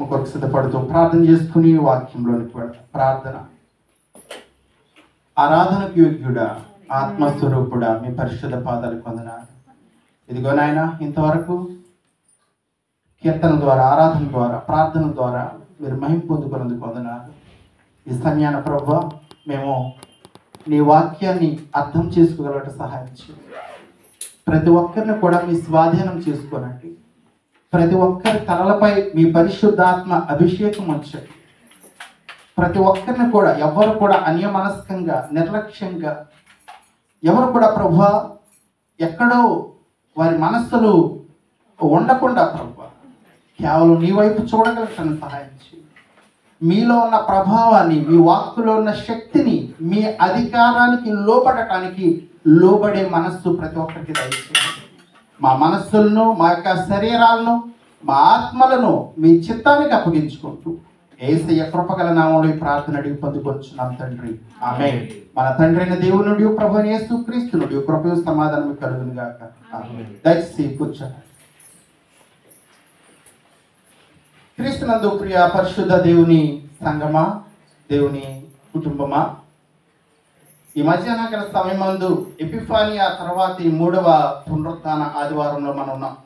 కొరకు సిద్ధపడుతూ ప్రార్థన చేసుకుని వాక్యంలోనికి వెళ్తాం ప్రార్థన ఆరాధనకు యోగ్యుడా ఆత్మస్వరూపుడా మీ పరిశుద్ధ పాదాలు పొందనాలు ఇదిగో నాయన ఇంతవరకు కీర్తన ద్వారా ఆరాధన ద్వారా ప్రార్థన ద్వారా మీరు మహిం పొందుకున్నందుకు పొందనాలు ఈ సమయాన ప్రభు మేము నీ వాక్యాన్ని అర్థం చేసుకోగలట సహాయం చేయండి ప్రతి ఒక్కరిని కూడా మీ స్వాధీనం చేసుకోనండి ప్రతి ఒక్కరి తలలపై మీ పరిశుద్ధాత్మ అభిషేకం వచ్చండి ప్రతి ఒక్కరిని కూడా ఎవరు కూడా అన్యమనస్కంగా నిర్లక్ష్యంగా ఎవరు కూడా ప్రభు ఎక్కడో వారి మనస్సులు ఉండకుండా ప్రభు కేవలం నీ వైపు చూడగలటని సహాయం చేయి. మీలో ఉన్న ప్రభావాన్ని మీ వాక్కులో ఉన్న శక్తిని మీ అధికారానికి లోబడటానికి లోబడే మనస్సు ప్రతి ఒక్కరికి దయచేయండి. మా మనస్సులను మా యొక్క శరీరాలను మా ఆత్మలను మీ చిత్తానికి అప్పగించుకుంటూ ఏసయ్య కృపగల నామంలో ఈ ప్రార్థన అడిగి పొందుకొచ్చున్నాం తండ్రి. ఆమె మన తండ్రి అయిన దేవునుడి ప్రభు యేసు క్రీస్తునుడి కృపయు సమాధానం కలుగును గాక. దయచేసి కూర్చోండి. క్రీస్తునందు ప్రియ పరిశుద్ధ దేవుని సంగమా దేవుని కుటుంబమా ఈ మధ్యాహ్నకాల సమయమందు ఎపిఫానియా తర్వాత ఈ మూడవ పునరుత్న ఆదివారంలో మనం ఉన్నాం.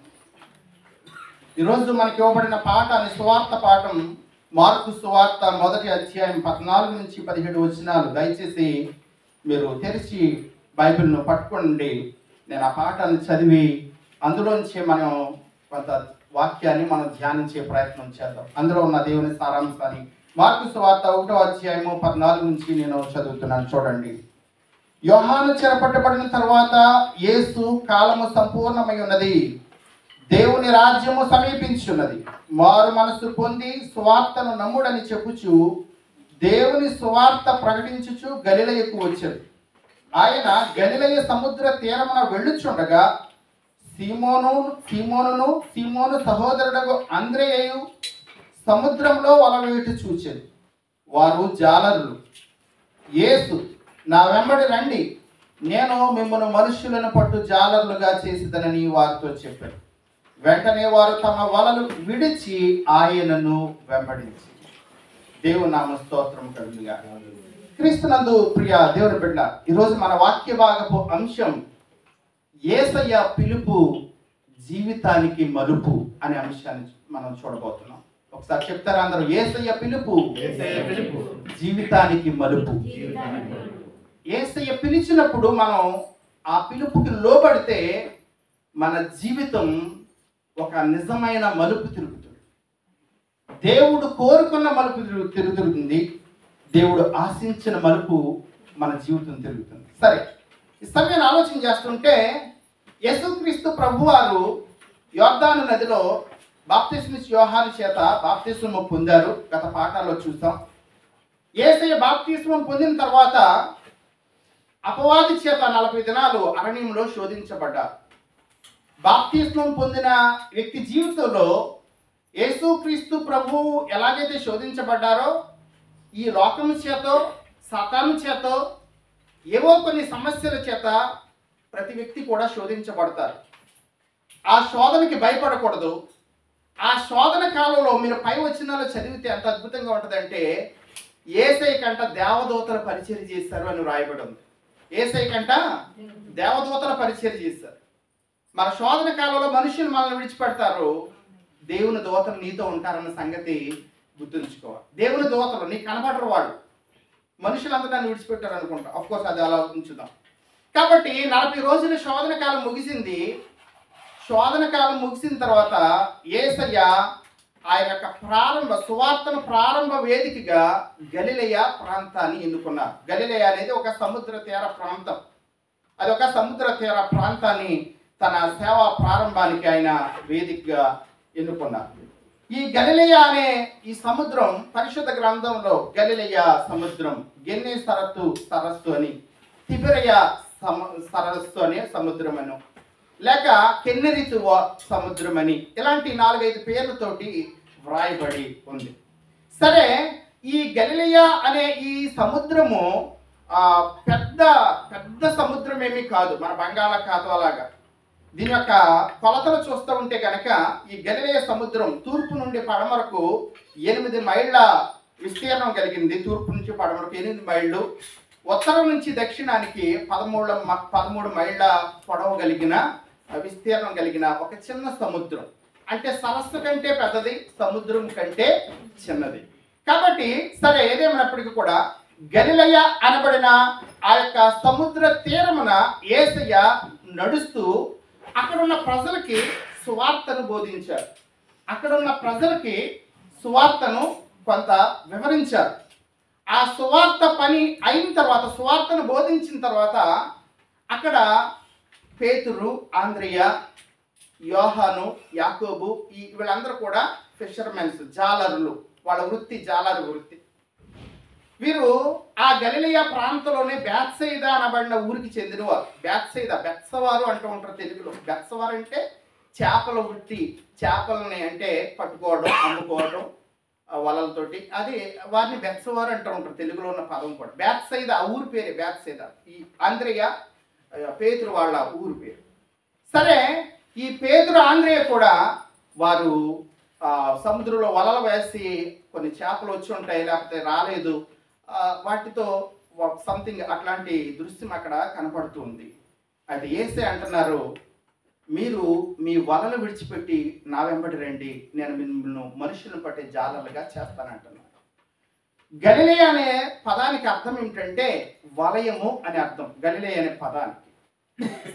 ఈరోజు మనకి ఇవ్వబడిన పాఠాన్ని సువార్త పాఠం మార్కు సువార్త మొదటి అధ్యాయం పద్నాలుగు నుంచి పదిహేడు వచనాలు. దయచేసి మీరు తెరిచి బైబిల్ను పట్టుకోండి. నేను ఆ పాఠాన్ని చదివి అందులోంచి మనం కొంత వాక్యాన్ని మనం ధ్యానించే ప్రయత్నం చేద్దాం. అందులో ఉన్న దేవుని సారాంశాన్ని మార్కు సువార్త ఒకటో అధ్యాయము పద్నాలుగు నుంచి నేను చదువుతున్నాను. చూడండి. యోహాను చెరపట్టబడిన తర్వాత యేసు కాలము సంపూర్ణమై ఉన్నది. దేవుని రాజ్యము సమీపించున్నది మారు మనసు పొంది సువార్తను నమ్ముడని చెప్పుచు దేవుని సువార్త ప్రకటించుచు గలిలయకు వచ్చాడు ఆయన గలిలయ సముద్ర తీరమున వెళ్ళుచుండగా సీమోను సీమోనును సీమోను సహోదరుడు అంద్రేయు సముద్రంలో వల వేటు చూచారు వారు జాలరులు. యేసు నా వెంబడి రండి. నేను మిమ్మల్ని మనుష్యులను పట్టు జాలర్లుగా చేసిదనని వారితో చెప్పాడు వెంటనే వారు తమ వలలు విడిచి ఆయనను వెంబడించి. దేవుని నామ స్తోత్రం కలుగుగా క్రీస్తునందు ప్రియ దేవుని బిడ్డ ఈరోజు మన వాక్య భాగపు అంశం ఏసయ్య పిలుపు జీవితానికి మలుపు అనే అంశాన్ని మనం చూడబోతున్నాం. ఒకసారి చెప్తారా అందరూ? ఏసయ్య పిలుపు. జీవితానికి మలుపు. ఏసయ్య పిలిచినప్పుడు మనం ఆ పిలుపుకి లోబడితే మన జీవితం ఒక నిజమైన మలుపు తిరుగుతుంది. దేవుడు కోరుకున్న మలుపు తిరుగు- తిరుగుతుంది. దేవుడు ఆశించిన మలుపు మన జీవితం తిరుగుతుంది. సరే ఈ సమయాన్ని ఆలోచన చేస్తుంటే యేసుక్రీస్తు ప్రభువారు యోర్దాను నదిలో బాప్తిస్మిస్ యోహాను చేత బాప్తిస్మం పొందారు. గత పాఠాల్లో చూసాం. ఏసయ్య బాప్తిస్మం పొందిన తర్వాత అపవాది చేత నలభై దినాలు అరణ్యంలో శోధించబడ్డారు. బాప్తిస్మం పొందిన వ్యక్తి జీవితంలో యేసుక్రీస్తు ప్రభు ఎలాగైతే శోధించబడ్డారో ఈ లోకం చేత సతాను చేత ఏవో కొన్ని సమస్యల చేత ప్రతి వ్యక్తి కూడా శోధించబడతారు. ఆ శోధనకి భయపడకూడదు. ఆ శోధన కాలంలో మీరు పై వచ్చినాలో చదివితే ఎంత అద్భుతంగా ఉంటుందంటే ఏసై కంట దేవదూతల పరిచయం చేస్తారు అని రాయబడి ఉంది. ఏసై కంట దేవదూతల పరిచయం చేశారు. మన శోధన కాలంలో మనుషులు మనల్ని విడిచిపెడతారు. దేవుని దూతలు నీతో ఉంటారన్న సంగతి గుర్తుంచుకోవాలి. దేవుని దూతలు నీకు కనబడరు వాడు. మనుషులంతా నన్ను విడిచిపెట్టారు అనుకుంటా. కోర్స్ అది అలా ఉంచుదాం. కాబట్టి నలభై రోజుల శోధన కాలం ముగిసింది. శోధన కాలం ముగిసిన తర్వాత ఏసయ్య ఆయన యొక్క ప్రారంభ సువార్తన ప్రారంభ వేదికగా గలిలయ ప్రాంతాన్ని ఎన్నుకున్నారు. గలిలయ అనేది ఒక సముద్ర తీర ప్రాంతం. అది ఒక సముద్ర తీర ప్రాంతాన్ని తన సేవా ప్రారంభానికి ఆయన వేదికగా ఎన్నుకున్నారు. ఈ గలిలయ అనే ఈ సముద్రం పరిశుద్ధ గ్రంథంలో గలిలయ సముద్రం గెన్నె సరస్సు సరస్సు అని తిబిరయ సమ సరస్సు అనే సముద్రం అను లేక కెన్నెరితువ సముద్రం అని ఇలాంటి నాలుగైదు పేర్లతోటి వ్రాయబడి ఉంది. సరే ఈ గలిలియా అనే ఈ సముద్రము పెద్ద పెద్ద సముద్రం ఏమీ కాదు మన బంగాళాఖాతం లాగా దీని యొక్క కొలతలు చూస్తూ ఉంటే కనుక ఈ గలిలయ సముద్రం తూర్పు నుండి పడమరకు ఎనిమిది మైళ్ళ విస్తీర్ణం కలిగింది తూర్పు నుంచి పడమరకు ఎనిమిది మైళ్ళు. ఉత్తరం నుంచి దక్షిణానికి పదమూడు మ- పదమూడు మైళ్ళ పొడవు కలిగిన విస్తీర్ణం కలిగిన ఒక చిన్న సముద్రం. అంటే సరస్సు కంటే పెద్దది సముద్రం కంటే చిన్నది. కాబట్టి సరే ఏదేమైనప్పటికీ కూడా గలిలయ అనబడిన ఆ యొక్క సముద్ర తీరమున ఏసయ్య నడుస్తూ అక్కడున్న ప్రజలకి సువార్తను బోధించారు అక్కడున్న ప్రజలకి సువార్తను కొంత వివరించారు ఆ సువార్త పని అయిన తర్వాత సువార్తను బోధించిన తర్వాత అక్కడ పేతురు ఆంద్రియ యోహాను యాకోబు ఈ వీళ్ళందరూ కూడా ఫిషర్మెన్స్ జాలరులు. వాళ్ళ వృత్తి జాలరు వృత్తి. వీరు ఆ గలిలియా ప్రాంతంలోనే బ్యాత్సైద అనబడిన ఊరికి చెందినవారు. బ్యాత్సైద బెత్సవారు అంటూ ఉంటారు తెలుగులో. బెత్సవారు అంటే చేపల వృత్తి. చేపలని అంటే పట్టుకోవడం అమ్ముకోవడం వలలతోటి. అది వారిని బెత్సవారు అంటూ ఉంటారు తెలుగులో ఉన్న పదం కూడా. బ్యాత్సైద ఆ ఊరి పేరే బ్యాత్సైద ఈ ఆంధ్రయ్య పేతురు వాళ్ళ ఊరు పేరు. సరే ఈ పేతురు ఆంధ్రేయ కూడా వారు సముద్రంలో వలలు వేసి కొన్ని చేపలు వచ్చి ఉంటాయి లేకపోతే రాలేదు. వాటితో సంథింగ్ అట్లాంటి దృశ్యం అక్కడ కనపడుతుంది అది ఏసే అంటున్నారు మీరు మీ వలలు విడిచిపెట్టి నా వెంబడి రండి నేను మిమ్మల్ని మనుషులను పట్టే జాలలుగా చేస్తానంటున్నాను గలిలే అనే పదానికి అర్థం ఏమిటంటే వలయము అనే అర్థం. గలిలే అనే పదానికి.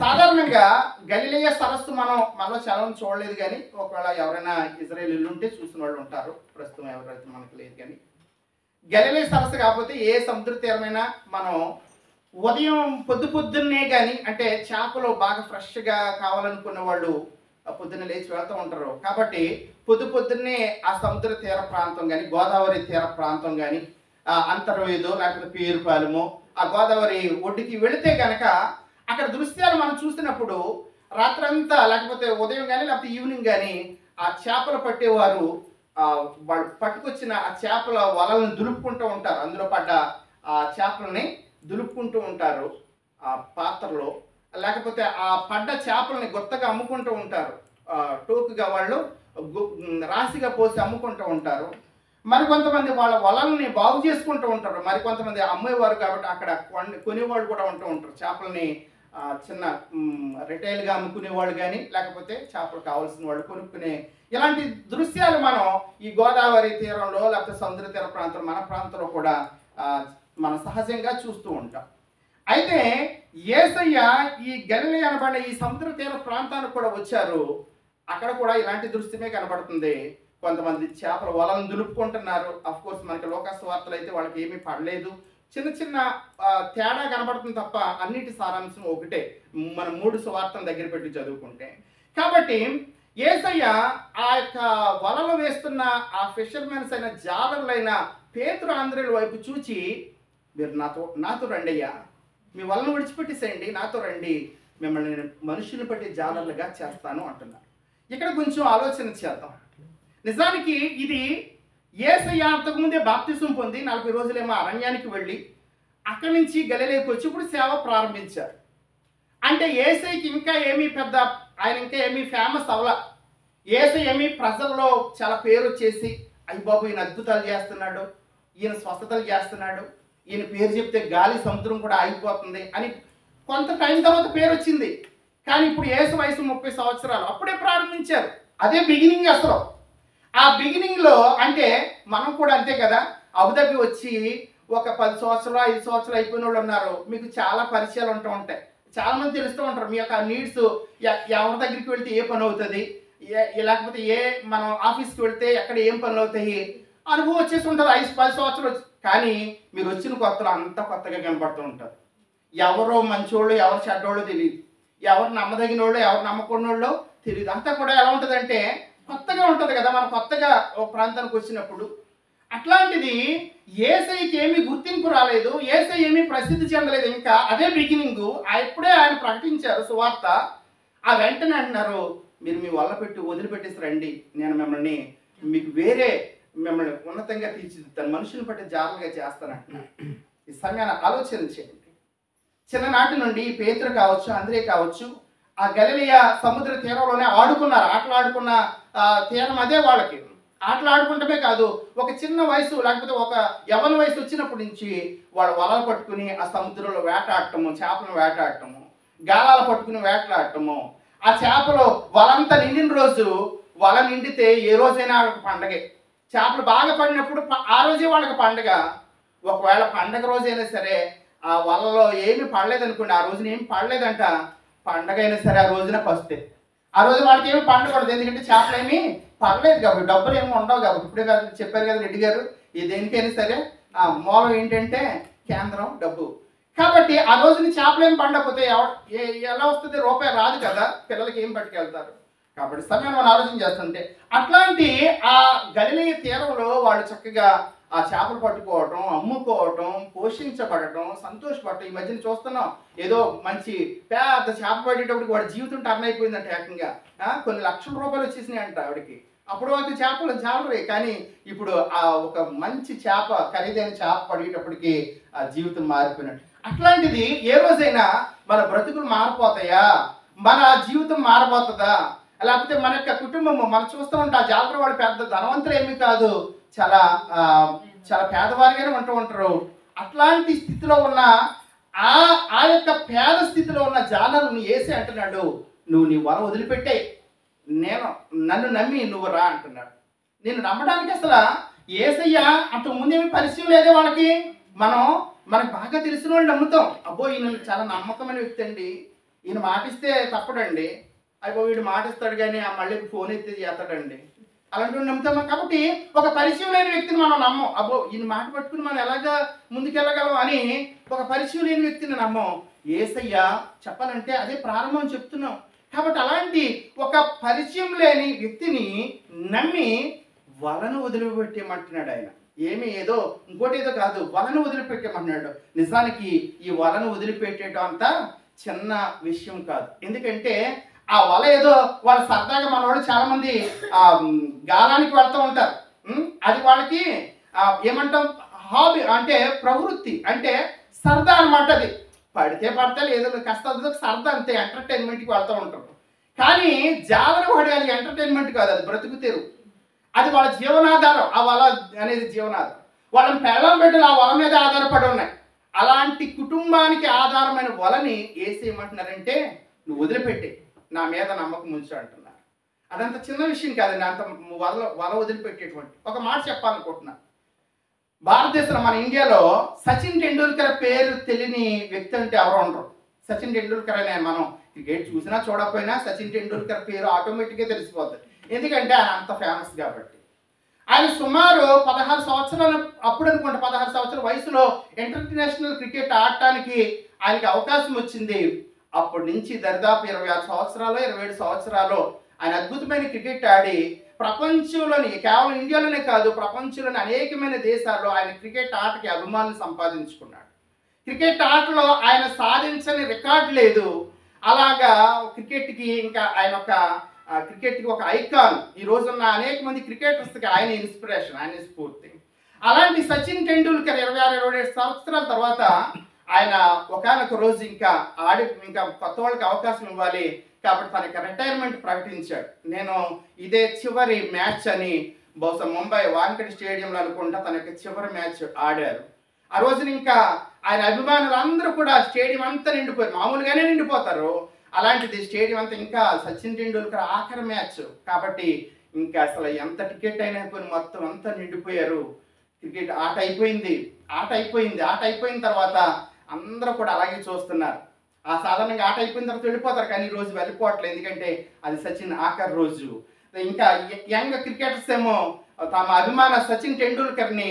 సాధారణంగా గలిలయ సరస్సు మనం మనలో చాలా చూడలేదు కానీ ఒకవేళ ఎవరైనా ఇజ్రాయేల్ ఉంటే చూసిన వాళ్ళు ఉంటారు. ప్రస్తుతం ఎవరైతే మనకు లేదు కానీ. గలిలే సరస్సు కాకపోతే ఏ సముద్ర తీరమైనా మనం ఉదయం పొద్దు పొద్దున్నే కానీ అంటే చేపలు బాగా ఫ్రెష్గా కావాలనుకున్న వాళ్ళు పొద్దున్న లేచి వెళ్తూ ఉంటారు. కాబట్టి పొద్దు పొద్దున్నే ఆ సముద్ర తీర ప్రాంతం కానీ గోదావరి తీర ప్రాంతం కానీ అంతర్వేదో లేకపోతే పేరుపాలెమో ఆ గోదావరి ఒడ్డుకి వెళితే కనుక అక్కడ దృశ్యాలు మనం చూసినప్పుడు రాత్రంతా లేకపోతే ఉదయం కానీ లేకపోతే ఈవినింగ్ కానీ ఆ చేపలు పట్టేవారు వాళ్ళు పట్టుకొచ్చిన ఆ చేపల వలలను దులుపుకుంటూ ఉంటారు. అందులో పడ్డ ఆ చేపలని దులుపుకుంటూ ఉంటారు ఆ పాత్రలో. లేకపోతే ఆ పడ్డ చేపలని గొత్తగా అమ్ముకుంటూ ఉంటారు. టోకుగా వాళ్ళు రాశిగా పోసి అమ్ముకుంటూ ఉంటారు. మరి కొంతమంది వాళ్ళ వలల్ని బాగు చేసుకుంటూ ఉంటారు. మరి కొంతమంది అమ్మేవారు కాబట్టి అక్కడ కొన్- కొనేవాళ్ళు కూడా ఉంటూ ఉంటారు. చేపలని చిన్న రిటైల్గా అమ్ముకునే వాళ్ళు కానీ లేకపోతే చేపలు కావాల్సిన వాళ్ళు కొనుక్కునే ఇలాంటి దృశ్యాలు మనం ఈ గోదావరి తీరంలో లేకపోతే సముద్ర తీర ప్రాంతం మన ప్రాంతంలో కూడా మనం సహజంగా చూస్తూ ఉంటాం. అయితే ఏసయ్య ఈ గలిలే అనబడిన ఈ సముద్ర తీర ప్రాంతానికి కూడా వచ్చారు. అక్కడ కూడా ఇలాంటి దృశ్యమే కనబడుతుంది. కొంతమంది చేపల వలను దులుపుకుంటున్నారు. అఫ్ కోర్స్ మనకి లోకస్ వార్తలు అయితే వాళ్ళకి ఏమీ పడలేదు. చిన్న చిన్న తేడా కనబడుతుంది తప్ప అన్నిటి సారాంశం ఒకటే. మనం మూడు సువార్తను దగ్గర పెట్టి చదువుకుంటే. కాబట్టి ఏసయ్య ఆ యొక్క వలలు వేస్తున్న ఆ ఫిషర్మెన్స్ అయిన జాలరులైన పేతురు ఆంధ్రుల వైపు చూచి మీరు నాతో నాతో రండి అయ్యా మీ వలను విడిచిపెట్టేసేయండి. నాతో రండి. మిమ్మల్ని నేను మనుషుల్ని బట్టి జాలర్లుగా చేస్తాను అంటున్నారు. ఇక్కడ కొంచెం ఆలోచన చేద్దాం. నిజానికి ఇది ఏసయ్య అంతకుముందే బాప్తిసం పొంది నలభై రోజులేమో అరణ్యానికి వెళ్ళి అక్కడి నుంచి గలలేకి వచ్చి ఇప్పుడు సేవ ప్రారంభించారు. అంటే ఏసైకి ఇంకా ఏమీ పెద్ద ఆయన ఇంకా ఏమీ ఫేమస్ అవ్వాల. ఏసై ఏమీ ప్రజల్లో చాలా పేరు వచ్చేసి అయ్యి బాబు ఈయన అద్భుతాలు చేస్తున్నాడు ఈయన స్వస్థతలు చేస్తున్నాడు ఈయన పేరు చెప్తే గాలి సముద్రం కూడా ఆగిపోతుంది అని కొంత టైం తర్వాత పేరు వచ్చింది. కానీ ఇప్పుడు ఏసు వయసు ముప్పై సంవత్సరాలు. అప్పుడే ప్రారంభించారు. అదే బిగినింగ్ అసలు. ఆ బిగినింగ్లో అంటే మనం కూడా అంతే కదా అబుదాబి వచ్చి ఒక పది సంవత్సరాలు ఐదు సంవత్సరాలు అయిపోయిన వాళ్ళు ఉన్నారు. మీకు చాలా పరిచయాలు ఉంటూ ఉంటాయి. చాలా మంది తెలుస్తూ ఉంటారు మీ యొక్క నీడ్స్ ఎవరి దగ్గరికి వెళ్తే ఏ పని అవుతుంది? లేకపోతే ఏ మనం ఆఫీస్కి వెళ్తే ఎక్కడ ఏం పనులు అవుతాయి? అనుభవం వచ్చేసి ఉంటుంది ఐదు పది సంవత్సరాలు వచ్చి- కానీ మీరు వచ్చిన కొత్తలో అంతా కొత్తగా కనపడుతూ ఉంటారు. ఎవరో మంచోళ్ళు ఎవరు చెడ్డోళ్ళు తెలియదు ఎవరు నమ్మదగిన వాళ్ళు ఎవరు నమ్మకూడని వాళ్ళు తెలియదు అంతా కూడా ఎలా ఉంటుందంటే కొత్తగా ఉంటుంది కదా మనం కొత్తగా ఒక ప్రాంతానికి వచ్చినప్పుడు. అట్లాంటిది ఏసైకి ఏమీ గుర్తింపు రాలేదు ఏసై ఏమీ ప్రసిద్ధి చెందలేదు. ఇంకా అదే బిగినింగ్ ఎప్పుడే ఆయన ప్రకటించారు సువార్త. ఆ వెంటనే అంటున్నారు మీరు మీ వల్ల పెట్టి వదిలిపెట్టేసి రండి. నేను మిమ్మల్ని మీకు వేరే మిమ్మల్ని ఉన్నతంగా తీర్చిదిద్దాను మనుషులు పట్టి జాగ్రత్తగా చేస్తానంటున్నాను ఈ సమయాన్ని ఆలోచన చేయండి. చిన్ననాటి నుండి పేతురు కావచ్చు అందరే కావచ్చు ఆ గలిలియ సముద్ర తీరంలోనే ఆడుకున్నారు. ఆటలు ఆడుకున్న తీరం అదే వాళ్ళకి. ఆటలు ఆడుకుంటమే కాదు ఒక చిన్న వయసు లేకపోతే ఒక యవన వయసు వచ్చినప్పటి నుంచి వాళ్ళు వలలు పట్టుకుని ఆ సముద్రంలో వేటాడటము చేపలను వేటాడటము గాలాలు పట్టుకుని వేటలాడటము ఆ చేపలు వలంతా నిండిన రోజు వల నిండితే ఏ రోజైనా వాళ్ళకి పండగే. చేపలు బాగా పడినప్పుడు ఆ రోజే వాళ్ళకి పండగ. ఒకవేళ పండగ రోజైనా సరే ఆ వలలో ఏమి పడలేదనుకోండి ఆ రోజున ఏమి పడలేదంట. పండగ అయినా సరే ఆ రోజున పస్తే ఆ రోజు వాళ్ళకి ఏమి పండకూడదు ఎందుకంటే చేపలు ఏమి పర్లేదు కాబట్టి డబ్బులు ఏమి ఉండవు కాబట్టి. ఇప్పుడే చెప్పారు కదా రెడ్డి గారు ఇది దేనికైనా సరే ఆ మూలం ఏంటంటే కేంద్రం డబ్బు. కాబట్టి ఆ రోజున చేపలు ఏమి పండకపోతే ఎలా వస్తుంది? రూపాయి రాదు కదా. పిల్లలకి ఏం పట్టుకెళ్తారు? కాబట్టి సమయం మనం ఆలోచన చేస్తుంటే అట్లాంటి ఆ గలిలీ తీరంలో వాళ్ళు చక్కగా ఆ చేపలు పట్టుకోవటం అమ్ముకోవటం పోషించబడటం సంతోషపడటం ఈ మధ్యన చూస్తున్నాం. ఏదో మంచి పెద్ద చేప పడేటప్పుడు వాడి జీవితం టర్న్ అయిపోయిందంట ఏకంగా. కొన్ని లక్షల రూపాయలు వచ్చేసినాయి అంట ఆవిడకి. అప్పుడు వాటి చేపలు చాలరే కానీ ఇప్పుడు ఆ ఒక మంచి చేప ఖరీదైన చేప పడేటప్పటికి ఆ జీవితం మారిపోయినట్టు. అట్లాంటిది ఏ రోజైనా మన బ్రతుకులు మారిపోతాయా? మన జీవితం మారిపోతుందా లేకపోతే మన యొక్క కుటుంబము మనం చూస్తూ ఉంటే ఆ జాతర వాడు పెద్ద ధనవంతులు ఏమీ కాదు. చాలా చాలా పేదవారిగానే ఉంటూ ఉంటారు. అట్లాంటి స్థితిలో ఉన్న ఆ ఆ యొక్క పేద స్థితిలో ఉన్న జాలరుని ఏసే అంటున్నాడు నువ్వు నీ వల వదిలిపెట్టే. నేను నన్ను నమ్మి నువ్వు రా అంటున్నాడు. నేను నమ్మడానికి అసలు ఏసయ్య అంతకు ముందేమి పరిచయం లేదే వాళ్ళకి. మనం మనకు బాగా తెలిసిన వాళ్ళు నమ్ముతాం. అబ్బో ఈయన చాలా నమ్మకమైన వ్యక్తి అండి. ఈయన మాటిస్తే తప్పడండి. అయ్యో వీడు మాటిస్తాడు కానీ ఆ మళ్ళీ ఫోన్ ఎత్తి చేస్తాడండి. అలాంటి నమ్ముతాం కాబట్టి ఒక పరిచయం లేని వ్యక్తిని మనం నమ్మం. అబ్బో ఈయన మాట పట్టుకుని మనం ఎలాగ ముందుకెళ్ళగలం అని ఒక పరిచయం లేని వ్యక్తిని నమ్మం. ఏసయ్య చెప్పాలంటే అదే ప్రారంభం చెప్తున్నాం. కాబట్టి అలాంటి ఒక పరిచయం లేని వ్యక్తిని నమ్మి వలను వదిలిపెట్టేమంటున్నాడు ఆయన. ఏమి ఏదో ఇంకోటి ఏదో కాదు వలను వదిలిపెట్టేమంటున్నాడు. నిజానికి ఈ వలను వదిలిపెట్టేయడం అంత చిన్న విషయం కాదు. ఎందుకంటే ఆ వల ఏదో వాళ్ళ సరదాగా మనవాడు చాలా మంది ఆ గాలానికి వెళ్తూ ఉంటారు. అది వాళ్ళకి ఏమంటాం హాబీ అంటే ప్రవృత్తి అంటే సరదా అనమాట అది. పడితే పడతా ఏదో కష్ట సరదా అంతే ఎంటర్టైన్మెంట్కి వెళ్తూ ఉంటారు. కానీ జాలర వాడి అది ఎంటర్టైన్మెంట్ కాదు అది బ్రతుకు తెరువు అది వాళ్ళ జీవనాధారం ఆ వల అనేది జీవనాధారం. వాళ్ళని పెళ్ళం బిడ్డలు ఆ వల మీద ఆధారపడి ఉన్నాయి. అలాంటి కుటుంబానికి ఆధారమైన వలని ఏసేయమంటున్నారంటే నువ్వు వదిలిపెట్టే. నా మీద నమ్మకం ఉంచు అంటున్నారు. అదంత చిన్న విషయం కాదండి అంత వల వల వదిలిపెట్టేటువంటి. ఒక మాట చెప్పాలనుకుంటున్నాను భారతదేశంలో మన ఇండియాలో సచిన్ టెండూల్కర్ పేరు తెలియని వ్యక్తి అంటే ఎవరు ఉండరు. సచిన్ టెండూల్కర్ అనే మనం క్రికెట్ చూసినా చూడకపోయినా సచిన్ టెండూల్కర్ పేరు ఆటోమేటిక్గా తెలిసిపోతుంది ఎందుకంటే ఆయన అంత ఫేమస్ కాబట్టి. ఆయన సుమారు పదహారు సంవత్సరాల అప్పుడు అనుకుంటే పదహారు సంవత్సరాల వయసులో ఇంటర్నేషనల్ క్రికెట్ ఆడటానికి ఆయనకి అవకాశం వచ్చింది అప్పటి నుంచి దరిదాపు ఇరవై ఆరు సంవత్సరాలు ఇరవై ఏడు సంవత్సరాలు ఆయన అద్భుతమైన క్రికెట్ ఆడి ప్రపంచంలోని కేవలం ఇండియాలోనే కాదు ప్రపంచంలోని అనేకమైన దేశాల్లో ఆయన క్రికెట్ ఆటకి అభిమానులు సంపాదించుకున్నాడు. క్రికెట్ ఆటలో ఆయన సాధించని రికార్డు లేదు. అలాగా క్రికెట్కి ఇంకా ఆయన ఒక క్రికెట్కి ఒక ఐకాన్. ఈ రోజున్న అనేక మంది క్రికెటర్స్కి ఆయన ఇన్స్పిరేషన్ ఆయన స్ఫూర్తి. అలాంటి సచిన్ టెండూల్కర్ ఇరవై ఆరు ఇరవై ఏడు సంవత్సరాల తర్వాత ఆయన ఒకనొక రోజు ఇంకా ఆడి ఇంకా కొత్త వాళ్ళకి అవకాశం ఇవ్వాలి కాబట్టి తనకి రిటైర్మెంట్ ప్రకటించాడు. నేను ఇదే చివరి మ్యాచ్ అని బహుశా ముంబై వాంకడి స్టేడియంలో అనుకుంటా తనకి చివరి మ్యాచ్ ఆడారు. ఆ రోజున ఇంకా ఆయన అభిమానులు అందరూ కూడా స్టేడియం అంతా నిండిపోయారు. మామూలుగానే నిండిపోతారు. అలాంటిది స్టేడియం అంతా ఇంకా సచిన్ టెండూల్కర్ ఆఖరి మ్యాచ్ కాబట్టి ఇంకా అసలు ఎంత టికెట్ అయినా పోయి మొత్తం అంతా నిండిపోయారు. క్రికెట్ ఆట అయిపోయింది. ఆట అయిపోయింది. ఆట అయిపోయిన తర్వాత అందరూ కూడా అలాగే చూస్తున్నారు. ఆ సాధారణంగా ఆట అయిపోయిన తర్వాత వెళ్ళిపోతారు కానీ ఈ రోజు వెళ్ళిపోవట్లేదు. ఎందుకంటే అది సచిన్ ఆఖరి రోజు. ఇంకా యంగ్ క్రికెటర్స్ ఏమో తమ అభిమాన సచిన్ టెండూల్కర్ని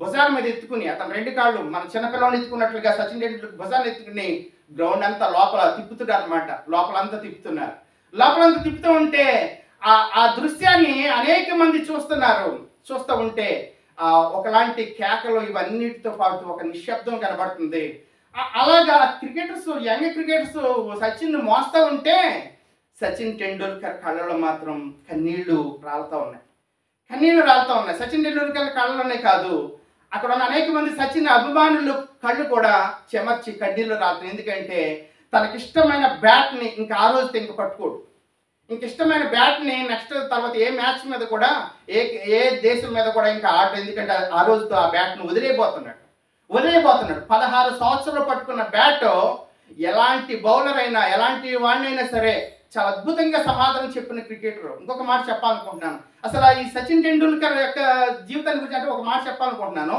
భుజాల మీద ఎత్తుకుని అతను రెండు కాళ్ళు మన చిన్నపిల్లని ఎత్తుకున్నట్లుగా సచిన్ టెండూల్కర్ భుజాలు ఎత్తుకుని గ్రౌండ్ అంతా లోపల తిప్పుతున్నారు అనమాట లోపలంతా తిప్పుతున్నారు. లోపలంతా తిప్పుతూ ఉంటే ఆ ఆ దృశ్యాన్ని అనేక మంది చూస్తున్నారు. చూస్తూ ఉంటే ఒకలాంటి కేకలు ఇవన్నిటితో పాటు ఒక నిశ్శబ్దం కనబడుతుంది. అలాగా క్రికెటర్స్ యంగ్ క్రికెటర్స్ సచిన్ మోస్తా ఉంటే సచిన్ టెండూల్కర్ కళ్ళలో మాత్రం కన్నీళ్ళు రాలుతూ ఉన్నాయి. కన్నీళ్ళు రాలుతూ ఉన్నాయి. సచిన్ టెండూల్కర్ కళ్ళలోనే కాదు అక్కడ ఉన్న అనేక మంది సచిన్ అభిమానులు కళ్ళు కూడా చెమర్చి కన్నీళ్ళు రాలుతాయి ఎందుకంటే తనకిష్టమైన బ్యాట్ని ఇంకా ఆ రోజు ఇంక పట్టుకోడు. ఇంక ఇష్టమైన బ్యాట్ని నెక్స్ట్ తర్వాత ఏ మ్యాచ్ మీద కూడా ఏ ఏ దేశం మీద కూడా ఇంకా ఆడడు. ఎందుకంటే ఆ రోజుతో ఆ బ్యాట్ను వదిలేయబోతున్నాడు. వదిలేయబోతున్నాడు. పదహారు సంవత్సరాలు పట్టుకున్న బ్యాట్ ఎలాంటి బౌలర్ అయినా ఎలాంటి వాడినైనా సరే చాలా అద్భుతంగా సమాధానం చెప్పిన క్రికెటర్ ఇంకొక మాట చెప్పాలనుకుంటున్నాను. అసలు ఈ సచిన్ టెండూల్కర్ యొక్క జీవితాన్ని గురించి అంటే ఒక మాట చెప్పాలనుకుంటున్నాను.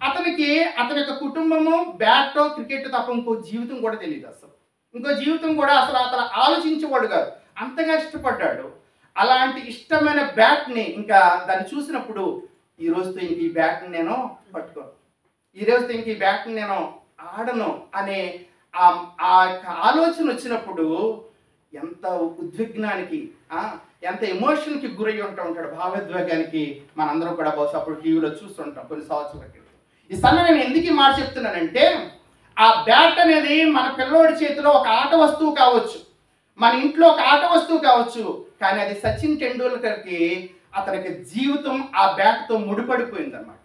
అతనికి అతని యొక్క కుటుంబము బ్యాట్ క్రికెట్ తప్ప ఇంకో జీవితం కూడా తెలియదు అసలు. ఇంకో జీవితం కూడా అసలు అతను ఆలోచించేవాడు కాదు. అంతగా ఇష్టపడ్డాడు. అలాంటి ఇష్టమైన బ్యాట్ని ఇంకా దాన్ని చూసినప్పుడు ఈ రోజుతో ఇంక ఈ బ్యాట్ని నేను పట్టుకోను ఈ రోజుతో ఇంక ఈ బ్యాట్ని నేను ఆడను అనే ఆ ఆ యొక్క ఆలోచన వచ్చినప్పుడు ఎంత ఉద్విగ్నానికి ఎంత ఎమోషన్కి గురై ఉంటూ ఉంటాడు భావోద్వేగానికి మనందరం కూడా బహుశా అప్పుడు టీవీలో చూస్తుంటాం కొన్ని సంవత్సరాల క్రితం. ఈ సన్న నేను ఎందుకు ఈ మాట చెప్తున్నానంటే ఆ బ్యాట్ అనేది మన పిల్లోడి చేతిలో ఒక ఆట వస్తువు కావచ్చు. మన ఇంట్లో ఒక ఆట వస్తువు కావచ్చు కానీ అది సచిన్ టెండూల్కర్కి అతనికి జీవితం ఆ బ్యాట్తో ముడిపడిపోయింది అనమాట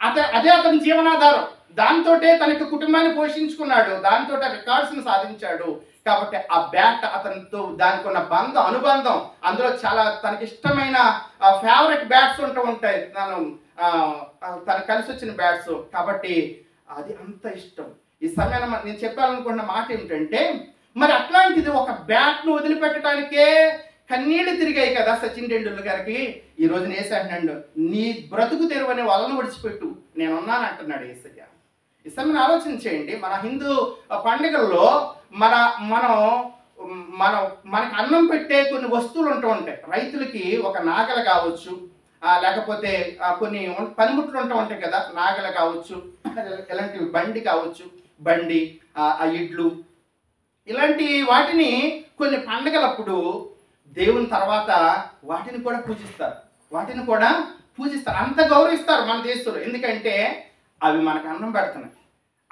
అత అదే అతని జీవనాధారం. దాంతోటే తనకి కుటుంబాన్ని పోషించుకున్నాడు దాంతో రికార్డ్స్ని సాధించాడు. కాబట్టి ఆ బ్యాట్ అతనితో దానికి ఉన్న బంధం అనుబంధం అందులో చాలా తనకి ఇష్టమైన ఫేవరెట్ బ్యాట్స్ ఉంటూ ఉంటాయి. తను తను కలిసి వచ్చిన బ్యాట్స్ కాబట్టి అది అంత ఇష్టం. ఈ సమయంలో నేను చెప్పాలనుకున్న మాట ఏమిటంటే మరి అట్లాంటిది ఒక బ్యాట్ను వదిలిపెట్టడానికే కన్నీళ్ళు తిరిగాయి కదా సచిన్ టెండూల్కర్ గారికి. ఈ రోజు వేసేస్తున్నాడు నీ బ్రతుకు తెరువని వాళ్ళని విడిచిపెట్టు. నేనున్నాను అంటున్నాడు ఏసయ్య. ఈ ఆలోచన చేయండి మన హిందూ పండుగల్లో మన మనం మనం మనకు అన్నం పెట్టే కొన్ని వస్తువులు ఉంటూ ఉంటాయి. రైతులకి ఒక నాగలు కావచ్చు లేకపోతే కొన్ని పనిముట్లు ఉంటూ ఉంటాయి కదా నాగలు కావచ్చు ఇలాంటి బండి కావచ్చు బండి ఆ ఇడ్లు ఇలాంటి వాటిని కొన్ని పండగలప్పుడు దేవుని తర్వాత వాటిని కూడా పూజిస్తారు. వాటిని కూడా పూజిస్తారు. అంత గౌరవిస్తారు మన దేశంలో. ఎందుకంటే అవి మనకు అన్నం పెడుతున్నాయి.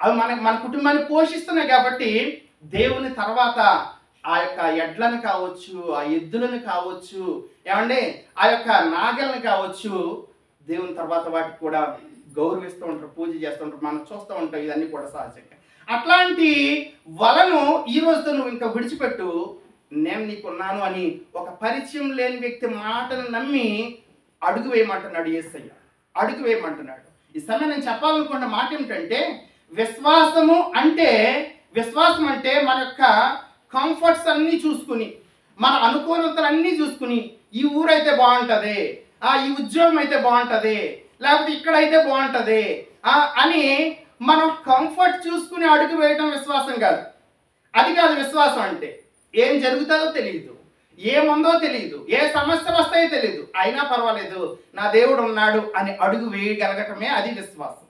అవి మన మన కుటుంబాన్ని పోషిస్తున్నాయి కాబట్టి దేవుని తర్వాత ఆ యొక్క ఎడ్లను కావచ్చు ఆ ఎద్దులను కావచ్చు ఏమండి? ఆ యొక్క నాగలను కావచ్చు దేవుని తర్వాత వాటికి కూడా గౌరవిస్తూ ఉంటారు పూజ చేస్తూ ఉంటారు. మనం చూస్తూ ఉంటాం. ఇవన్నీ కూడా సహజంగా. అట్లాంటి వలను ఈ రోజుతో నువ్వు ఇంకా విడిచిపెట్టు. నేను నీకున్నాను అని ఒక పరిచయం లేని వ్యక్తి మాటను నమ్మి అడుగు వేయమంటున్నాడు ఏసయ్య. అడుగు వేయమంటున్నాడు. ఈ సమయం నేను చెప్పాలనుకున్న మాట ఏమిటంటే విశ్వాసము అంటే విశ్వాసం అంటే మన యొక్క కంఫర్ట్స్ అన్నీ చూసుకుని మన అనుకూలతలు అన్నీ చూసుకుని ఈ ఊరైతే బాగుంటుంది ఆ ఈ ఉద్యోగం అయితే బాగుంటుంది లేకపోతే ఇక్కడైతే బాగుంటుంది అని మనం కంఫర్ట్ చూసుకుని అడుగు వేయడం విశ్వాసం కాదు. అది కాదు విశ్వాసం అంటే ఏం జరుగుతుందో తెలియదు ఏముందో తెలియదు ఏ సమస్యలు వస్తాయో తెలియదు అయినా పర్వాలేదు నా దేవుడు ఉన్నాడు అని అడుగు వేయగలగటమే అది విశ్వాసం.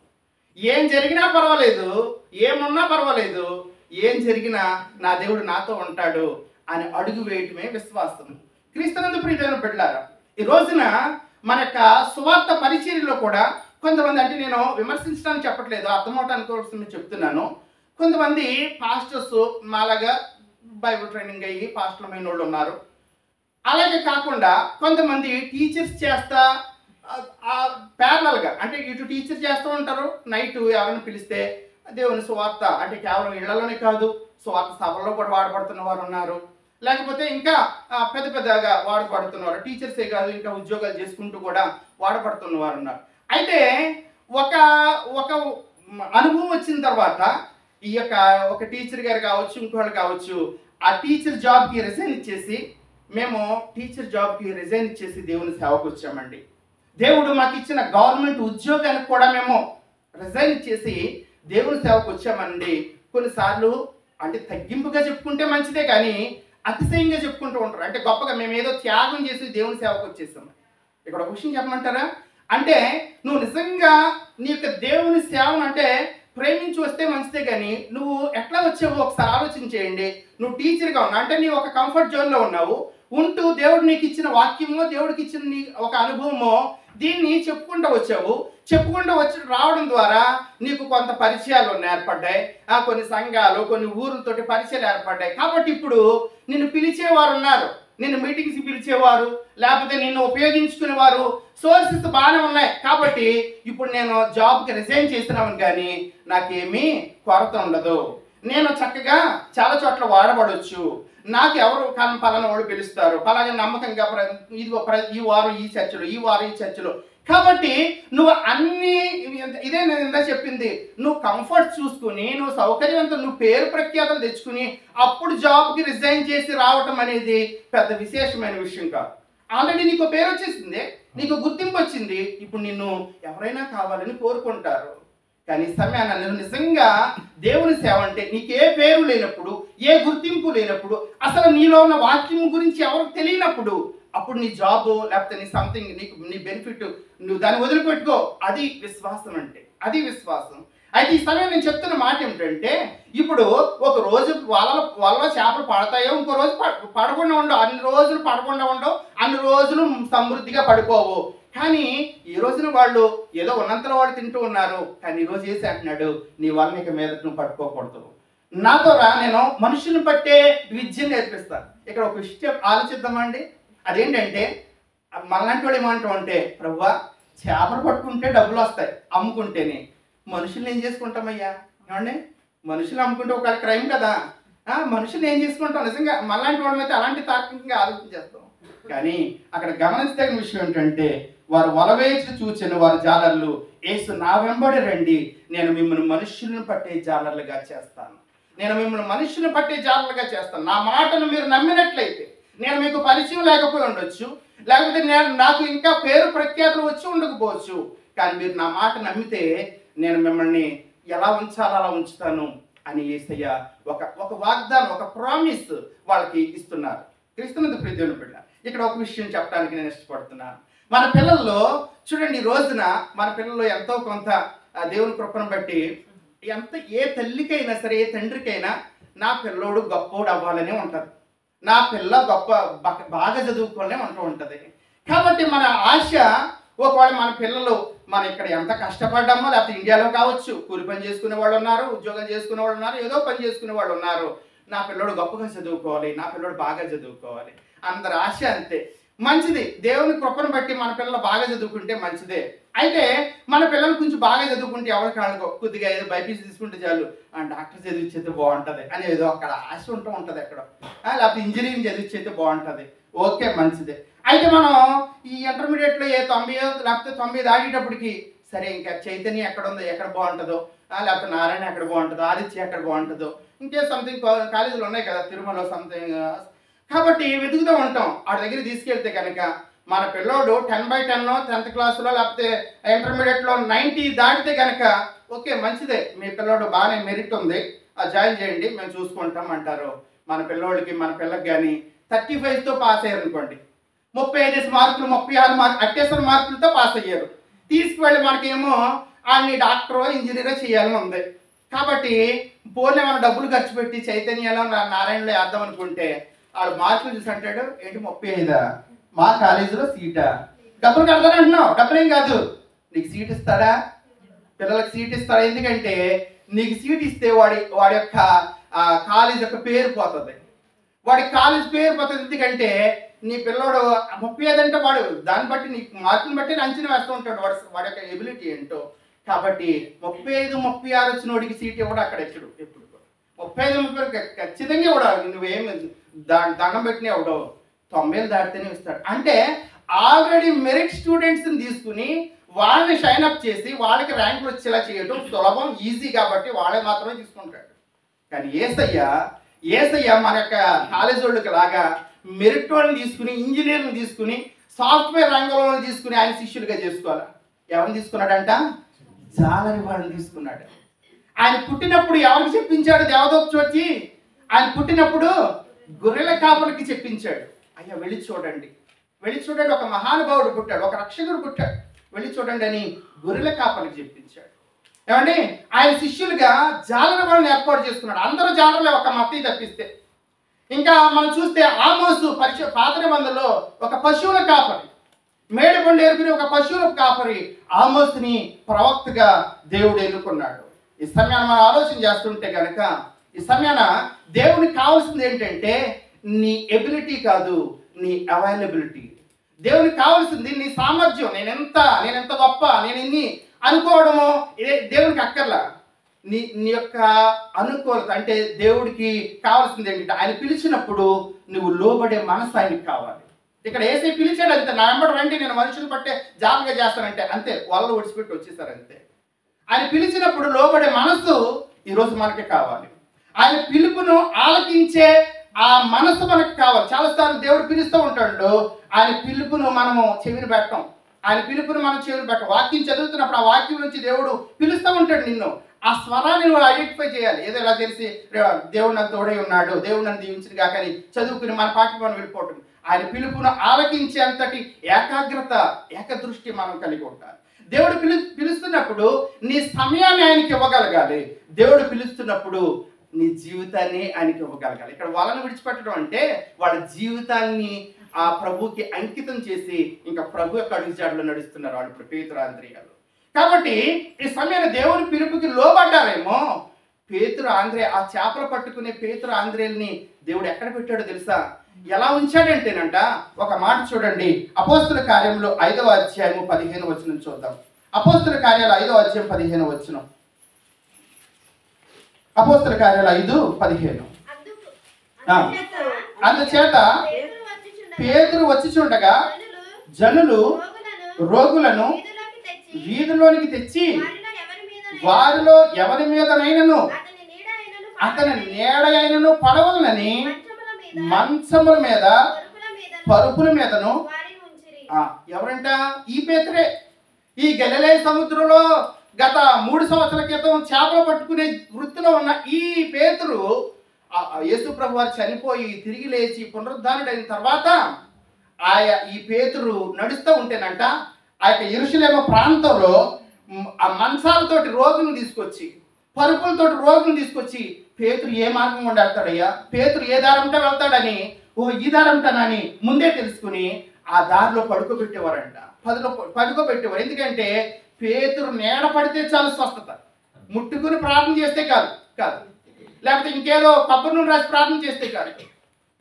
ఏం జరిగినా పర్వాలేదు ఏమున్నా పర్వాలేదు ఏం జరిగినా నా దేవుడు నాతో ఉంటాడు అని అడుగు వేయటమే విశ్వాసం. క్రీస్తునందు ప్రియమైన బిడ్డారా ఈ రోజున మన యొక్క సువార్త పరిచర్యలో కూడా కొంతమంది అంటే నేను విమర్శించడానికి చెప్పట్లేదు అర్థమవటానికి కోసం చెప్తున్నాను. కొంతమంది పాస్టర్స్ మాలాగా బైబిల్ ట్రైనింగ్ అయ్యి పాస్టర్లమైన వాళ్ళు ఉన్నారు. అలాగే కాకుండా కొంతమంది టీచర్స్ చేస్తా ప్యారలల్గా అంటే ఇటు టీచర్ చేస్తూ ఉంటారు నైట్ ఎవరైనా పిలిస్తే దేవుని సువార్త అంటే కేవలం ఇళ్ళలోనే కాదు సువార్త సభల్లో కూడా వాడబడుతున్న వారు ఉన్నారు. లేకపోతే ఇంకా పెద్ద పెద్దగా వాడబడుతున్నారు టీచర్సే కాదు ఇంకా ఉద్యోగాలు చేసుకుంటూ కూడా వాడబడుతున్న వారు ఉన్నారు. అయితే ఒక ఒక అనుభవం వచ్చిన తర్వాత ఈ యొక్క ఒక టీచర్ గారు కావచ్చు ఇంకోళ్ళు కావచ్చు ఆ టీచర్ జాబ్కి రిజైన్ ఇచ్చేసి మేము టీచర్ జాబ్కి రిజైన్ ఇచ్చేసి దేవుని సేవకు వచ్చామండి. దేవుడు మాకు ఇచ్చిన గవర్నమెంట్ ఉద్యోగానికి కూడా మేము రిజైన్ ఇచ్చేసి దేవుని సేవకు వచ్చామండి. కొన్నిసార్లు అంటే తగ్గింపుగా చెప్పుకుంటే మంచిదే కానీ అతిశయంగా చెప్పుకుంటూ ఉంటారు. అంటే గొప్పగా మేము ఏదో త్యాగం చేసి దేవుని సేవకు వచ్చేసాం. ఇక్కడ ఒక విషయం చెప్పమంటారా? అంటే నువ్వు నిజంగా నీ యొక్క దేవుని సేవను అంటే ప్రేమించి వస్తే మంచిదే కానీ నువ్వు ఎట్లా వచ్చావు ఒకసారి ఆలోచన చేయండి. నువ్వు టీచర్గా ఉన్నావు అంటే నీ ఒక కంఫర్ట్ జోన్లో ఉన్నావు. ఉంటూ దేవుడు నీకు ఇచ్చిన వాక్యమో దేవుడికి ఇచ్చిన నీ ఒక అనుభవమో దీన్ని చెప్పుకుంటూ వచ్చావు. చెప్పుకుంటూ వచ్చి రావడం ద్వారా నీకు కొంత పరిచయాలు ఉన్నాయి ఏర్పడ్డాయి. ఆ కొన్ని సంఘాలు కొన్ని ఊర్లతోటి పరిచయాలు ఏర్పడ్డాయి. కాబట్టి ఇప్పుడు నిన్ను పిలిచేవారు ఉన్నారు. నిన్ను మీటింగ్స్ పిలిచేవారు లేకపోతే నిన్ను ఉపయోగించుకునేవారు. సోర్సెస్ బాగానే ఉన్నాయి. కాబట్టి ఇప్పుడు నేను జాబ్కి రిజైన్ చేస్తున్నాను కానీ నాకేమీ కొరత ఉండదు. నేను చక్కగా చాలా చోట్ల వాడబడవచ్చు నాకు ఎవరు కాలం పలానా వాడు పిలుస్తారు. పలానా నమ్మకంగా ఇదిగో ఈ వారం ఈ చర్చలు ఈ వారం ఈ చర్చలు. కాబట్టి నువ్వు అన్ని ఇదే నేను ఇందా చెప్పింది. నువ్వు కంఫర్ట్ చూసుకుని నువ్వు సౌకర్యవంతం నువ్వు పేరు ప్రఖ్యాతలు తెచ్చుకుని అప్పుడు జాబ్కి రిజైన్ చేసి రావటం అనేది పెద్ద విశేషమైన విషయం కాదు. ఆల్రెడీ నీకు పేరు వచ్చేసింది నీకు గుర్తింపు వచ్చింది. ఇప్పుడు నిన్ను ఎవరైనా కావాలని కోరుకుంటారు. కానీ ఈ సమయాన నిజంగా దేవుని సేవ అంటే నీకు ఏ పేరు లేనప్పుడు ఏ గుర్తింపు లేనప్పుడు అసలు నీలో ఉన్న వాక్యం గురించి ఎవరికి తెలియనప్పుడు అప్పుడు నీ జాబ్ లేకపోతే నీ సంథింగ్ నీకు నీ బెనిఫిట్ నువ్వు దాన్ని వదిలిపెట్టుకో. అది విశ్వాసం అంటే అది విశ్వాసం. అయితే ఈ సమయం నేను చెప్తున్న మాట ఏమిటంటే ఇప్పుడు ఒక రోజు వలల వాళ్ళ చేపలు పడతాయో ఇంకో రోజు పడ- పడకుండా ఉండవు. అన్ని రోజులు పడకుండా ఉండవు అన్ని రోజులు సమృద్ధిగా పడిపోవు. కానీ ఈ రోజున వాళ్ళు ఏదో ఉన్నంతలో వాళ్ళు తింటూ ఉన్నారు. కానీ ఈరోజు చేసి అంటున్నాడు నీ వల్ల ఇక మీద నువ్వు పట్టుకోకూడదు. నాతో రా నేను మనుషుల్ని పట్టే విద్యను నేర్పిస్తాను. ఇక్కడ ఒక విషయం ఆలోచిద్దామండి అదేంటంటే మనలాంటి వాడు ఏమంటాం అంటే ప్రవ్వా చేపలు పట్టుకుంటే డబ్బులు వస్తాయి అమ్ముకుంటేనే. మనుషుల్ని ఏం చేసుకుంటామయ్యా? ఏమండి? మనుషులు అమ్ముకుంటే ఒక క్రైమ్ కదా? మనుషుల్ని మనుషులు ఏం చేసుకుంటాం? నిజంగా మళ్ళాంటి వాళ్ళని అయితే అలాంటి తార్కికంగా ఆలోచించేస్తాం కానీ అక్కడ గమనించదగిన విషయం ఏంటంటే వారు వలవేసి చూచిన వారు జాలర్లు ఏసు నా వెంబడి రండి నేను మిమ్మల్ని మనుషులను పట్టే జాలర్లుగా చేస్తాను. నేను మిమ్మల్ని మనుషులను పట్టే జాలర్లుగా చేస్తాను. నా మాటను మీరు నమ్మినట్లయితే నేను మీకు పరిచయం లేకపోయి ఉండొచ్చు. లేకపోతే నేను నాకు ఇంకా పేరు ప్రఖ్యాతులు వచ్చి ఉండకపోవచ్చు. కానీ మీరు నా మాట నమ్మితే నేను మిమ్మల్ని ఎలా ఉంచాలో అలా ఉంచుతాను అని ఏసయ్య ఒక ఒక వాగ్దానం ఒక ప్రామిస్ వాళ్ళకి ఇస్తున్నారు. క్రీస్తునందు ప్రీతిని బిడ్డ ఇక్కడ ఒక విషయం చెప్పడానికి నేను ఇష్టపడుతున్నాను. మన పిల్లల్లో చూడండి ఈ రోజున మన పిల్లలు ఎంతో కొంత ఆ దేవుని కృపను బట్టి ఎంత ఏ తల్లికైనా సరే ఏ తండ్రికైనా నా పిల్లోడు గొప్పోడు అవ్వాలని ఉంటుంది. నా పిల్ల గొప్ప బాగా చదువుకోవాలని అంటూ ఉంటుంది. కాబట్టి మన ఆశ ఒకవేళ మన పిల్లలు మన ఇక్కడ ఎంత కష్టపడ్డామో లేకపోతే ఇండియాలో కావచ్చు కూలి పని చేసుకునే వాళ్ళు ఉన్నారు ఉద్యోగం చేసుకునే వాళ్ళు ఉన్నారు ఏదో పని చేసుకునే వాళ్ళు ఉన్నారు. నా పిల్లోడు గొప్పగా చదువుకోవాలి నా పిల్లోడు బాగా చదువుకోవాలి. అందరి ఆశ అంతే. మంచిది. దేవుని కృపను బట్టి మన పిల్లలు బాగా చదువుకుంటే మంచిదే. అయితే మన పిల్లలు కొంచెం బాగా చదువుకుంటే ఎవరికి అనుకో కొద్దిగా ఏదో బైపీసీ తీసుకుంటే చాలు. ఆ డాక్టర్ చదివించేస్తే బాగుంటుంది అని ఏదో అక్కడ ఆశ ఉంటూ ఉంటుంది అక్కడ లేకపోతే ఇంజనీరింగ్ చదివించేస్తే బాగుంటుంది. ఓకే మంచిదే. అయితే మనం ఈ ఇంటర్మీడియట్లో ఏ తొంభై లేకపోతే తొంభై దాటేటప్పటికి సరే ఇంకా చైతన్య ఎక్కడ ఉందో ఎక్కడ బాగుంటుందో లేకపోతే నారాయణ ఎక్కడ బాగుంటుందో ఆదిత్య ఎక్కడ బాగుంటుందో ఇంకే సంథింగ్ కాలేజీలు ఉన్నాయి కదా తిరుమల సంథింగ్ కాబట్టి వెతుకుతూ ఉంటాం. వాడి దగ్గర తీసుకెళ్తే కనుక మన పిల్లోడు టెన్ బై టెన్ టెన్త్ క్లాస్లో లేకపోతే ఇంటర్మీడియట్లో నైంటీ దాటితే కనుక ఓకే మంచిదే. మీ పిల్లోడు బాగానే మెరిట్ ఉంది. ఆ జాయిన్ చేయండి. మేము చూసుకుంటాం అంటారు. మన పిల్లోడికి మన పిల్లకి కానీ థర్టీ ఫైవ్తో పాస్ అయ్యారు అనుకోండి. ముప్పై ఐదు మార్కులు ముప్పై ఆరు మార్కులు అట్టేసిన మార్కులతో పాస్ అయ్యారు. తీసుకువెళ్ళి మనకేమో ఆయన్ని డాక్టరో ఇంజనీరో చేయాలని ఉంది. కాబట్టి పోలే మనం డబ్బులు ఖర్చు పెట్టి చైతన్యలో నా- నారాయణలో వేద్దాం అనుకుంటే ఆడు మార్కులు చూసి అంటాడు ఏంటి ముప్పై ఐదా? మా కాలేజీలో సీటా? డబ్బులు కడతానంటున్నావు డబ్బులేం కాదు. నీకు సీట్ ఇస్తాడా? పిల్లలకు సీట్ ఇస్తాడా? ఎందుకంటే నీకు సీట్ ఇస్తే వాడి వాడి యొక్క కాలేజ్ యొక్క పేరు పోతుంది. వాడి కాలేజ్ పేరు పోతుంది ఎందుకంటే నీ పిల్లోడు ముప్పై ఐదు అంటే వాడు దాన్ని బట్టి నీ మార్కుని బట్టి అంచనా వేస్తూ ఉంటాడు వాడు వాడి యొక్క ఎబిలిటీ ఏంటో. కాబట్టి ముప్పై ఐదు ముప్పై ఆరు వచ్చిన వాడికి సీట్ ఇవ్వడు అక్కడ ఇచ్చడు ఎప్పుడు ముప్పై ఐదు ముప్పై ఖచ్చితంగా ఇవ్వడు నువ్వేమి దాని దండం పెట్టినా ఇవ్వడు తొంభైలు దాటితేనే ఇస్తాడు. అంటే ఆల్రెడీ మెరిట్ స్టూడెంట్స్ని తీసుకుని వాళ్ళని షైన్ అప్ చేసి వాళ్ళకి ర్యాంకులు వచ్చేలా చేయడం సులభం ఈజీ కాబట్టి వాళ్ళే మాత్రమే తీసుకుంటాడు కానీ ఏసయ్య ఏసయ్య మన యొక్క కాలేజ్ వాళ్ళకి లాగా మెరిట్ వాళ్ళని తీసుకుని ఇంజనీర్ని తీసుకుని సాఫ్ట్వేర్ రంగంలో తీసుకుని ఆయన శిష్యులుగా చేసుకోవాలి? ఎవరిని తీసుకున్నాడంట? జాలని వాళ్ళని తీసుకున్నాడు. ఆయన పుట్టినప్పుడు ఎవరికి చెప్పించాడు దేవదూత వచ్చి ఆయన పుట్టినప్పుడు గొర్రెల కాపలకి చెప్పించాడు. అయ్యా వెళ్ళి చూడండి. వెళ్ళి చూడండి ఒక మహానుభావుడు పుట్టాడు ఒక రక్షకుడు పుట్టాడు. వెళ్ళి చూడండి అని గొర్రెల కాపలకి చెప్పించాడు. ఏమండి? ఆయన శిష్యులుగా జాలర వాళ్ళని ఏర్పాటు చేసుకున్నాడు అందరూ జాలరలే ఒక మత్తి తప్పిస్తే. ఇంకా మనం చూస్తే ఆమోసు పరిచ పాత్ర నిబంధనలో ఒక పశువుల కాపరి మేడపండు ఏరుకుని ఒక పశువుల కాపరి ఆమోస్ని ప్రవక్తగా దేవుడు ఎన్నుకున్నాడు. ఈ సమయాన్ని మనం ఆలోచన చేస్తుంటే కనుక ఈ సమయాన దేవునికి కావాల్సింది ఏంటంటే నీ ఎబిలిటీ కాదు నీ అవైలబిలిటీ. దేవునికి కావాల్సింది నీ సామర్థ్యం. నేను ఎంత నేను ఎంత గొప్ప నేను ఇన్ని అనుకోవడము ఇదే దేవునికి అక్కర్లా. నీ నీ యొక్క అనుకూలత అంటే దేవుడికి కావాల్సింది ఏంటంటే ఆయన పిలిచినప్పుడు నువ్వు లోబడే మనసు ఆయనకి కావాలి. ఇక్కడ ఏసై పిలిచాడు అంతే. నా వెంబడి రండి నేను మనుషులు పట్టే జాగ్రత్తగా చేస్తానంటే అంతే. వాళ్ళు ఒడిచిపెట్టి వచ్చేసారు అంతే. ఆయన పిలిచినప్పుడు లోబడే మనసు ఈరోజు మనకి కావాలి. ఆయన పిలుపును ఆలకించే ఆ మనసు మనకు కావాలి. చాలాసార్లు దేవుడు పిలుస్తూ ఉంటాడు. ఆయన పిలుపును మనము చెవిని పెట్టం. ఆయన పిలుపును మనం చెవిని పెట్టం. వాక్యం చదువుతున్నప్పుడు ఆ వాక్యం నుంచి దేవుడు పిలుస్తూ ఉంటాడు నిన్ను. ఆ స్వరాన్ని నువ్వు ఐడెంటిఫై చేయాలి. ఏదో ఇలా తెలిసి దేవుడు నన్ను తోడై ఉన్నాడు. దేవుడు నన్ను దీవించిన కాకని చదువుకుని మన పాటికి మనం వెళ్ళిపోవటం. ఆయన పిలుపును ఆలకించే అంతటి ఏకాగ్రత ఏకదృష్టి మనం కలిగి ఉండాలి. దేవుడు పిలు పిలుస్తున్నప్పుడు నీ సమయాన్ని ఆయనకి ఇవ్వగలగాలి. దేవుడు పిలుస్తున్నప్పుడు నీ జీవితాన్ని ఆయనకి ఇవ్వగలగాలి. ఇక్కడ వాళ్ళని విడిచిపెట్టడం అంటే వాళ్ళ జీవితాన్ని ఆ ప్రభుకి అంకితం చేసి ఇంకా ప్రభు యొక్క అడుగుజాడలో నడుస్తున్నారు వాళ్ళు ఇప్పుడు పేతురాంధ్రియాలు కాబట్టి ఈ సమయంలో దేవుని పిలుపుకి లోబడ్డారేమో పేతురు ఆంధ్రే ఆ చేపలు పట్టుకునే పేతురు ఆంధ్రేల్ని దేవుడు ఎక్కడ పెట్టాడో తెలుసా? ఎలా ఉంచాడంటేనంట ఒక మాట చూడండి. అపోస్తుల కార్యంలో ఐదవ అధ్యాయము పదిహేను వచనం చూద్దాం. అపోస్తుల కార్యాలు ఐదవ అధ్యాయం పదిహేను వచనం. అపోస్తుల కార్యాలు ఐదు పదిహేను. అందుచేత పేతురు వచ్చుచుండగా పేతురు వచ్చి చూడగా జనులు రోగులను వీధిలోనికి తెచ్చి వారిలో ఎవరి మీదనైనను అతని నీడ అయినను పడవలనని మంచముల మీద పరుపుల మీదను ఎవరంట? ఈ పేతురే. ఈ గలిలే సముద్రంలో గత మూడు సంవత్సరాల క్రితం చేపలు పట్టుకునే వృత్తిలో ఉన్న ఈ పేతురు ఆ యేసు ప్రభు వారు చనిపోయి తిరిగి లేచి పునరుద్ధానుడైన తర్వాత ఆయా ఈ పేతురు నడుస్తూ ఉంటేనంట ఆ యొక్క ఇరుషులేమ ప్రాంతంలో ఆ మంచాలతోటి రోగుని తీసుకొచ్చి పరుపులతోటి రోగుని తీసుకొచ్చి పేతురు ఏ మార్గం గుండా వెళ్తాడయ్యా? పేతురు ఏ దారంతో వెళ్తాడని? ఓ ఈ దారంటానని ముందే తెలుసుకుని ఆ దారిలో పడుకోబెట్టేవారంట. పదులో పడుకోబెట్టేవారు. ఎందుకంటే పేతురు నీడ పడితే చాలు స్వస్థత. ముట్టుకుని ప్రార్థన చేస్తే కాదు కాదు. లేకపోతే ఇంకేదో కొబ్బరి నుండి రాసి ప్రార్థన చేస్తే కాదు.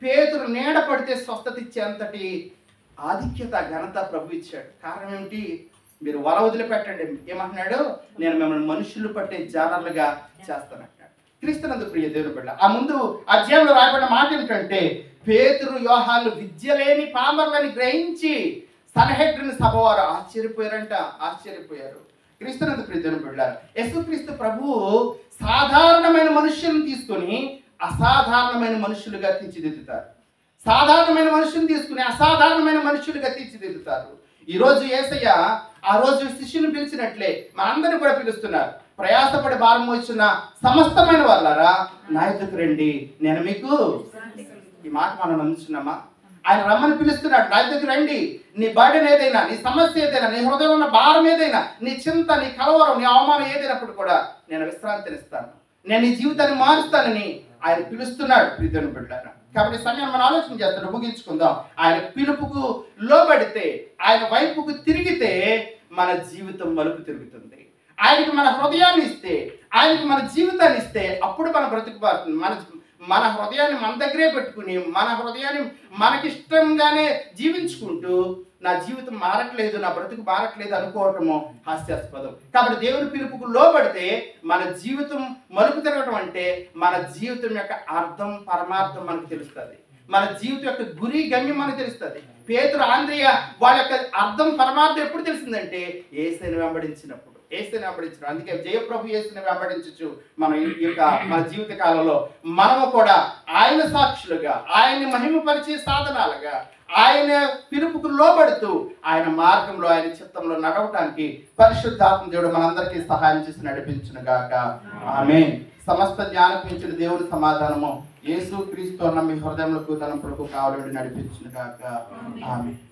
పేతురు నీడ పడితే స్వస్థత ఇచ్చేంతటి ఆధిక్యత ఘనత ప్రభు ఇచ్చాడు. కారణం ఏమిటి? మీరు వల వదిలిపెట్టండి. ఏమంటున్నాడు? నేను మిమ్మల్ని మనుషులు పట్టే జానర్లుగా చేస్తానంటాడు క్రీస్తునందు ప్రియ దేవుని బిడ్డ ఆ ముందు అధ్యాయంలో రాయబడిన మాట ఏమిటంటే పేతురు వ్యూహాలు విద్య లేని పామర్లని గ్రహించి సలహెడ్రిన్ సభ వారు ఆశ్చర్యపోయారంట ఆశ్చర్యపోయారు. క్రీస్తునందు ప్రియ దేవుని యశుక్రీస్తు ప్రభువు సాధారణమైన మనుషులను తీసుకొని అసాధారణమైన మనుషులుగా తీర్చిదిద్దుతారు. సాధారణమైన మనుషులను తీసుకుని అసాధారణమైన మనుషులుగా తీర్చిదిద్దుతారు. ఈ రోజు ఏసయ్య ఆ రోజు శిష్యుని పిలిచినట్లే మనందరిని కూడా పిలుస్తున్నారు. ప్రయాసపడి భారం వచ్చిన సమస్తమైన వాళ్ళారా నాయకుకు రండి నేను మీకు ఈ మాట మనం నమ్ముతున్నామా ఆయన రమ్మని పిలుస్తున్నాడు నా దగ్గర రండి. నీ బర్డెన్ ఏదైనా నీ సమస్య ఏదైనా నీ హృదయం ఉన్న భారం ఏదైనా నీ చింత నీ కలవరం నీ అవమానం ఏదైనప్పుడు కూడా నేను విశ్రాంతినిస్తాను. నేను నీ జీవితాన్ని మారుస్తానని ఆయన పిలుస్తున్నాడు ప్రీతిని బిడ్డారా కాబట్టి సమయం మనం ఆలోచన చేస్తాడు ముగించుకుందాం. ఆయన పిలుపుకు లోబడితే ఆయన వైపుకు తిరిగితే మన జీవితం మలుపు తిరుగుతుంది. ఆయనకి మన హృదయాన్ని ఇస్తే ఆయనకి మన జీవితాన్ని ఇస్తే అప్పుడు మన బ్రతుకు మన మన హృదయాన్ని మన దగ్గరే పెట్టుకుని మన హృదయాన్ని మనకిష్టంగానే జీవించుకుంటూ నా జీవితం మారట్లేదు నా బ్రతుకు మారట్లేదు అనుకోవటము హాస్యాస్పదం. కాబట్టి దేవుని పిలుపుకు లోబడితే మన జీవితం మలుపు తిరగటం అంటే మన జీవితం యొక్క అర్థం పరమార్థం మనకు తెలుస్తుంది. మన జీవితం యొక్క గురి గమ్యం మనకు తెలుస్తుంది. పేతురు ఆంధ్రియ వాళ్ళ యొక్క అర్థం పరమార్థం ఎప్పుడు తెలిసిందంటే ఏసైని వెంబడించినప్పుడు. ఏసైని వెంబడించడం అందుకే జయప్రభు ఏసుని వెంబడించచ్చు మన ఈ యొక్క మన జీవిత కాలంలో మనము కూడా ఆయన సాక్షులుగా ఆయన్ని మహిమపరిచే సాధనాలుగా ఆయన పిలుపుకు లోబడుతూ ఆయన మార్గంలో ఆయన చిత్తంలో నడవటానికి పరిశుద్ధాత్మ దేవుడు మనందరికీ సహాయం చేసి నడిపించును గాక. ఆమె సమస్త జ్ఞానపించిన దేవుని సమాధానము. యేసు క్రీస్తు అన్న మీ హృదయంలో కూతనం ప్రభు కావాలని నడిపించును గాక. ఆమె